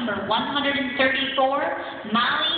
number 134, Molly